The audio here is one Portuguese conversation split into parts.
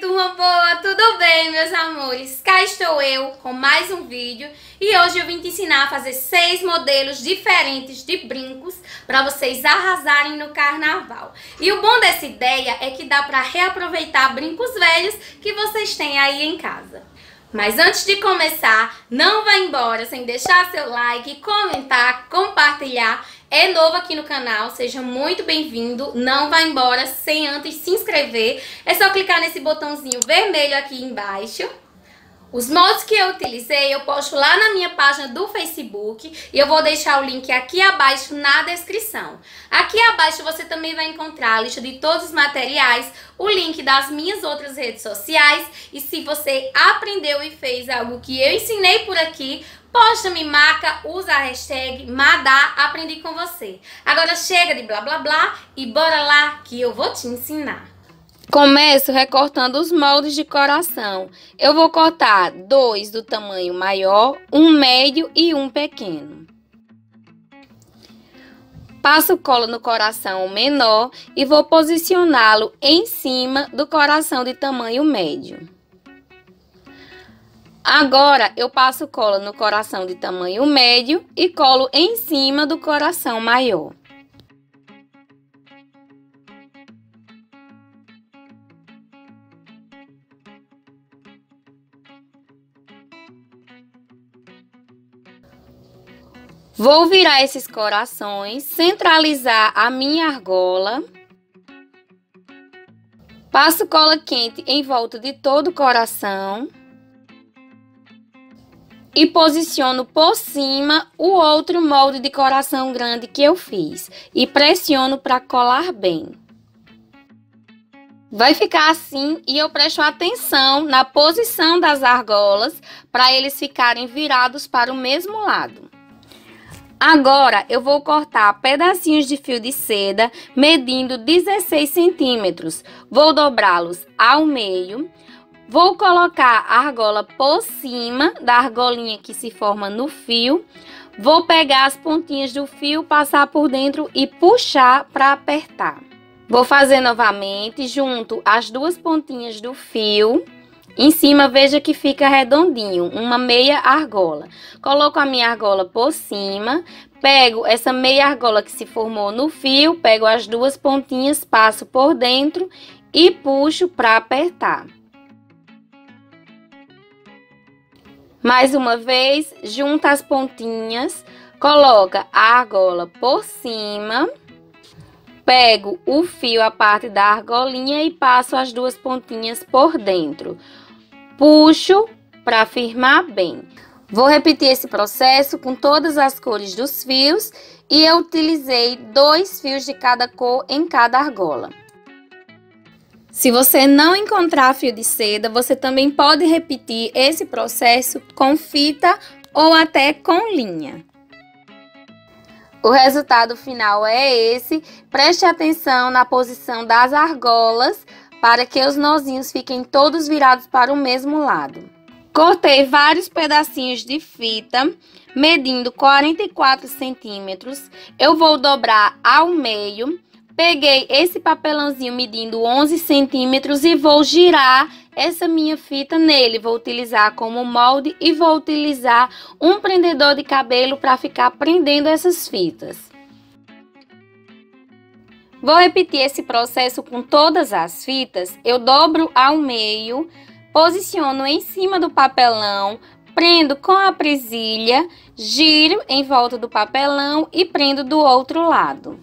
turma boa, tudo bem, meus amores? Cá estou eu com mais um vídeo e hoje eu vim te ensinar a fazer seis modelos diferentes de brincos para vocês arrasarem no carnaval. E o bom dessa ideia é que dá para reaproveitar brincos velhos que vocês têm aí em casa. Mas antes de começar, não vá embora sem deixar seu like, comentar, compartilhar é novo aqui no canal, seja muito bem-vindo. Não vá embora sem antes se inscrever. É só clicar nesse botãozinho vermelho aqui embaixo. Os moldes que eu utilizei eu posto lá na minha página do Facebook e eu vou deixar o link aqui abaixo na descrição. Aqui abaixo você também vai encontrar a lista de todos os materiais, o link das minhas outras redes sociais e se você aprendeu e fez algo que eu ensinei por aqui, Posta, me marca, usa a hashtag Madá Aprendi com você. Agora chega de blá blá blá e bora lá que eu vou te ensinar. Começo recortando os moldes de coração. Eu vou cortar dois do tamanho maior, um médio e um pequeno. Passo cola no coração menor e vou posicioná-lo em cima do coração de tamanho médio. Agora eu passo cola no coração de tamanho médio e colo em cima do coração maior. Vou virar esses corações, centralizar a minha argola. Passo cola quente em volta de todo o coração e posiciono por cima o outro molde de coração grande que eu fiz e pressiono para colar bem. Vai ficar assim e eu presto atenção na posição das argolas para eles ficarem virados para o mesmo lado. Agora eu vou cortar pedacinhos de fio de seda medindo 16 centímetros. Vou dobrá-los ao meio. Vou colocar a argola por cima da argolinha que se forma no fio. Vou pegar as pontinhas do fio, passar por dentro e puxar para apertar. Vou fazer novamente, junto as duas pontinhas do fio. Em cima, veja que fica redondinho, uma meia argola. Coloco a minha argola por cima, pego essa meia argola que se formou no fio, pego as duas pontinhas, passo por dentro e puxo para apertar. Mais uma vez, junta as pontinhas, coloca a argola por cima, pego o fio, a parte da argolinha e passo as duas pontinhas por dentro. Puxo para firmar bem. Vou repetir esse processo com todas as cores dos fios e eu utilizei dois fios de cada cor em cada argola. Se você não encontrar fio de seda, você também pode repetir esse processo com fita ou até com linha. O resultado final é esse. Preste atenção na posição das argolas para que os nozinhos fiquem todos virados para o mesmo lado. Cortei vários pedacinhos de fita, medindo 44 centímetros. Eu vou dobrar ao meio Peguei esse papelãozinho medindo 11 centímetros e vou girar essa minha fita nele. Vou utilizar como molde e vou utilizar um prendedor de cabelo para ficar prendendo essas fitas. Vou repetir esse processo com todas as fitas. Eu dobro ao meio, posiciono em cima do papelão, prendo com a presilha, giro em volta do papelão e prendo do outro lado.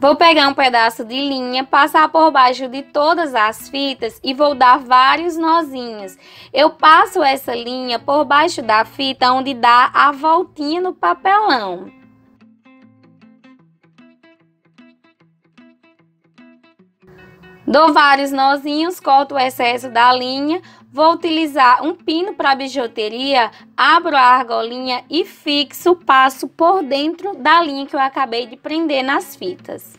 Vou pegar um pedaço de linha, passar por baixo de todas as fitas e vou dar vários nozinhos. Eu passo essa linha por baixo da fita onde dá a voltinha no papelão. Dou vários nozinhos, corto o excesso da linha, vou utilizar um pino para bijuteria, abro a argolinha e fixo, passo por dentro da linha que eu acabei de prender nas fitas.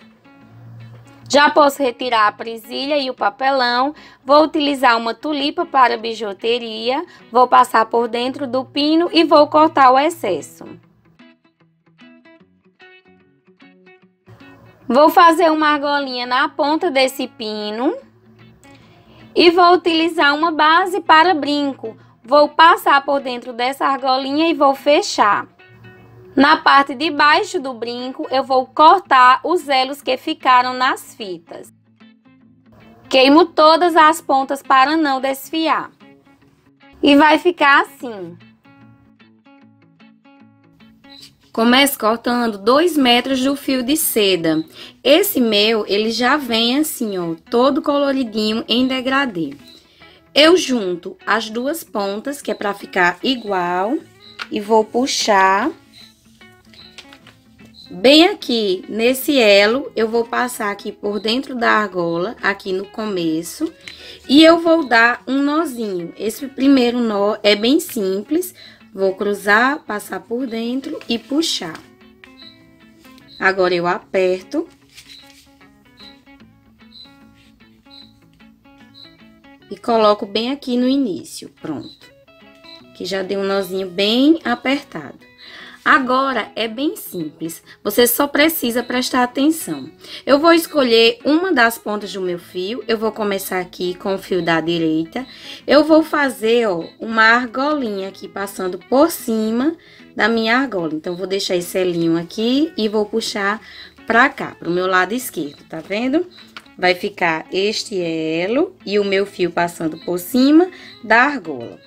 Já posso retirar a presilha e o papelão, vou utilizar uma tulipa para bijuteria, vou passar por dentro do pino e vou cortar o excesso. Vou fazer uma argolinha na ponta desse pino E vou utilizar uma base para brinco. Vou passar por dentro dessa argolinha e vou fechar. Na parte de baixo do brinco, eu vou cortar os elos que ficaram nas fitas. Queimo todas as pontas para não desfiar. E vai ficar assim. Comece cortando 2 metros do fio de seda. Esse meu, ele já vem assim, ó, todo coloridinho em degradê. Eu junto as duas pontas, que é para ficar igual, e vou puxar. Bem aqui, nesse elo, eu vou passar aqui por dentro da argola, aqui no começo, e eu vou dar um nozinho. Esse primeiro nó é bem simples, Vou cruzar, passar por dentro e puxar. Agora eu aperto. E coloco bem aqui no início, pronto. Que já deu um nozinho bem apertado. Agora é bem simples, você só precisa prestar atenção. Eu vou escolher uma das pontas do meu fio, eu vou começar aqui com o fio da direita. Eu vou fazer, ó, uma argolinha aqui passando por cima da minha argola. Então, vou deixar esse elinho aqui e vou puxar pra cá, pro meu lado esquerdo, tá vendo? Vai ficar este elo e o meu fio passando por cima da argola.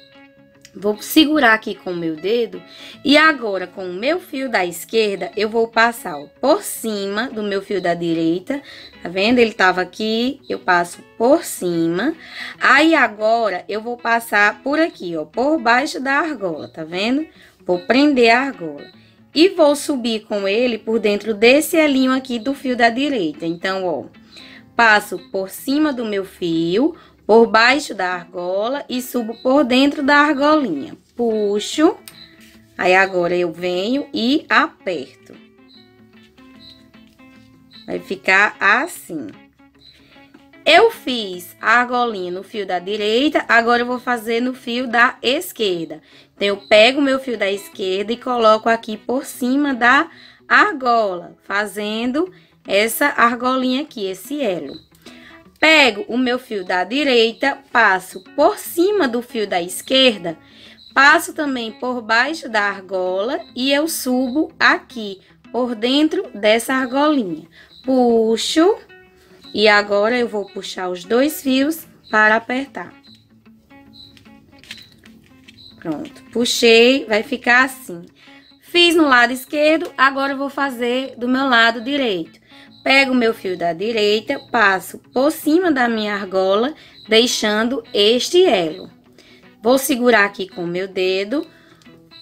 Vou segurar aqui com o meu dedo e agora com o meu fio da esquerda eu vou passar por cima do meu fio da direita, tá vendo? Ele tava aqui, eu passo por cima. Aí agora eu vou passar por aqui, ó, por baixo da argola, tá vendo? Vou prender a argola. E vou subir com ele por dentro desse elinho aqui do fio da direita. Então, ó, passo por cima do meu fio, por baixo da argola e subo por dentro da argolinha. Puxo, aí agora eu venho e aperto. Vai ficar assim. Eu fiz a argolinha no fio da direita, agora eu vou fazer no fio da esquerda. Então, eu pego o meu fio da esquerda e coloco aqui por cima da argola, fazendo essa argolinha aqui, esse elo. Pego o meu fio da direita, passo por cima do fio da esquerda, passo também por baixo da argola e eu subo aqui por dentro dessa argolinha. Puxo e agora eu vou puxar os dois fios para apertar. Pronto, puxei, vai ficar assim. Fiz no lado esquerdo, agora eu vou fazer do meu lado direito. Pego meu fio da direita, passo por cima da minha argola, deixando este elo. Vou segurar aqui com o meu dedo.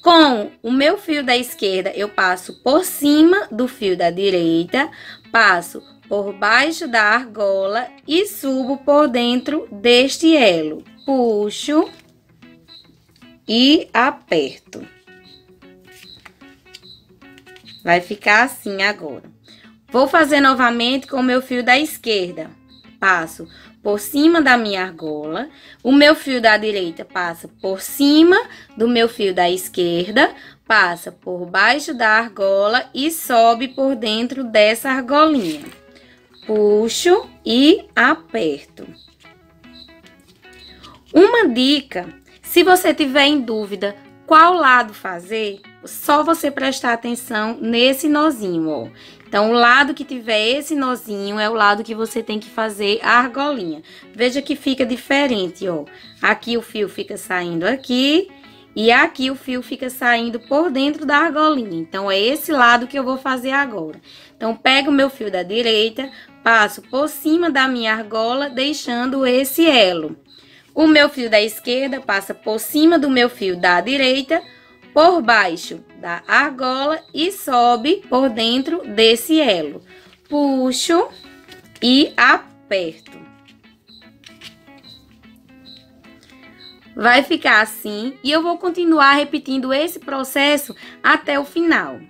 Com o meu fio da esquerda, eu passo por cima do fio da direita, passo por baixo da argola e subo por dentro deste elo. Puxo e aperto. Vai ficar assim agora. Vou fazer novamente com o meu fio da esquerda. Passo por cima da minha argola. O meu fio da direita passa por cima do meu fio da esquerda, passa por baixo da argola e sobe por dentro dessa argolinha. Puxo e aperto. Uma dica, se você tiver em dúvida qual lado fazer, só você prestar atenção nesse nozinho, ó. Então, o lado que tiver esse nozinho é o lado que você tem que fazer a argolinha. Veja que fica diferente, ó. Aqui o fio fica saindo aqui e aqui o fio fica saindo por dentro da argolinha. Então, é esse lado que eu vou fazer agora. Então, pego o meu fio da direita, passo por cima da minha argola, deixando esse elo. O meu fio da esquerda passa por cima do meu fio da direita, por baixo da argola e sobe por dentro desse elo. Puxo e aperto. Vai ficar assim e eu vou continuar repetindo esse processo até o final.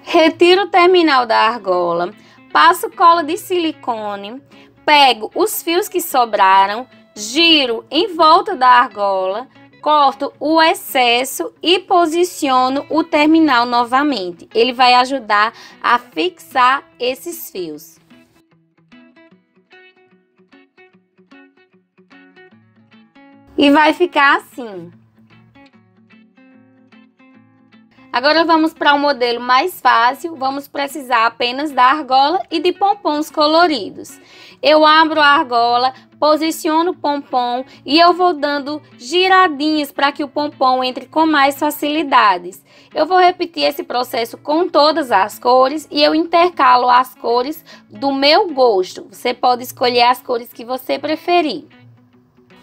Retiro o terminal da argola, passo cola de silicone, pego os fios que sobraram, giro em volta da argola, corto o excesso e posiciono o terminal novamente. Ele vai ajudar a fixar esses fios. E vai ficar assim. Agora vamos para um modelo mais fácil, vamos precisar apenas da argola e de pompons coloridos. Eu abro a argola, posiciono o pompom e eu vou dando giradinhas para que o pompom entre com mais facilidades. Eu vou repetir esse processo com todas as cores e eu intercalo as cores do meu gosto. Você pode escolher as cores que você preferir.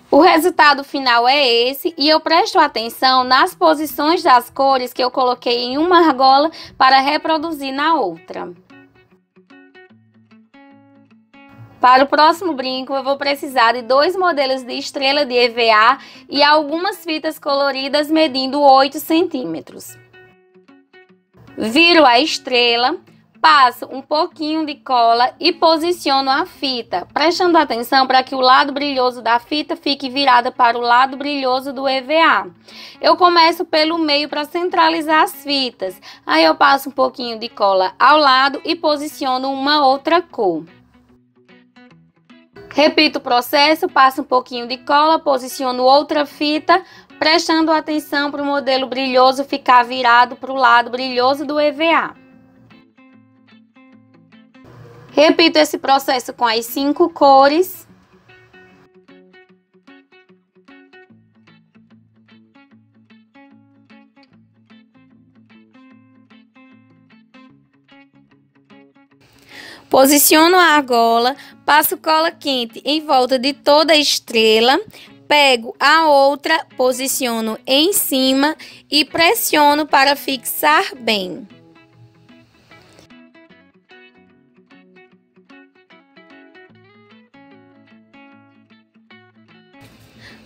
O resultado final é esse e eu presto atenção nas posições das cores que eu coloquei em uma argola para reproduzir na outra. Para o próximo brinco, eu vou precisar de dois modelos de estrela de EVA e algumas fitas coloridas medindo 8 centímetros. Viro a estrela Passo um pouquinho de cola e posiciono a fita, prestando atenção para que o lado brilhoso da fita fique virada para o lado brilhoso do EVA. Eu começo pelo meio para centralizar as fitas. Aí eu passo um pouquinho de cola ao lado e posiciono uma outra cor. Repito o processo, passo um pouquinho de cola, posiciono outra fita, prestando atenção para o modelo brilhoso ficar virado para o lado brilhoso do EVA. Repito esse processo com as cinco cores. Posiciono a argola, passo cola quente em volta de toda a estrela, pego a outra, posiciono em cima e pressiono para fixar bem.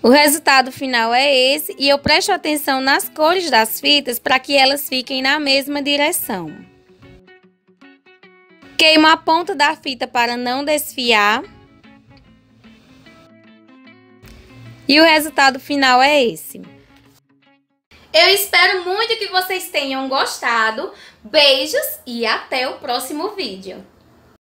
O resultado final é esse e eu presto atenção nas cores das fitas para que elas fiquem na mesma direção. Queimo a ponta da fita para não desfiar. E o resultado final é esse. Eu espero muito que vocês tenham gostado. Beijos e até o próximo vídeo.